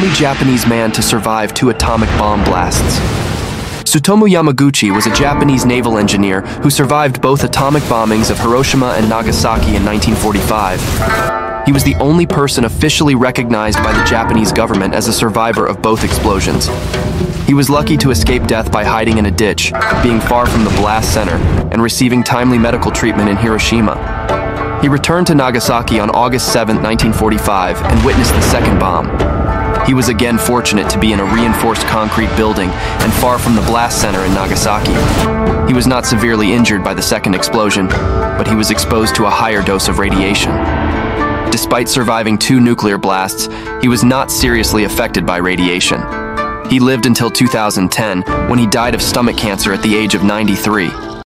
only Japanese man to survive two atomic bomb blasts. Tsutomu Yamaguchi was a Japanese naval engineer who survived both atomic bombings of Hiroshima and Nagasaki in 1945. He was the only person officially recognized by the Japanese government as a survivor of both explosions. He was lucky to escape death by hiding in a ditch, being far from the blast center, and receiving timely medical treatment in Hiroshima. He returned to Nagasaki on August 7, 1945, and witnessed the second bomb. He was again fortunate to be in a reinforced concrete building and far from the blast center in Nagasaki. He was not severely injured by the second explosion, but he was exposed to a higher dose of radiation. Despite surviving two nuclear blasts, he was not seriously affected by radiation. He lived until 2010, when he died of stomach cancer at the age of 93.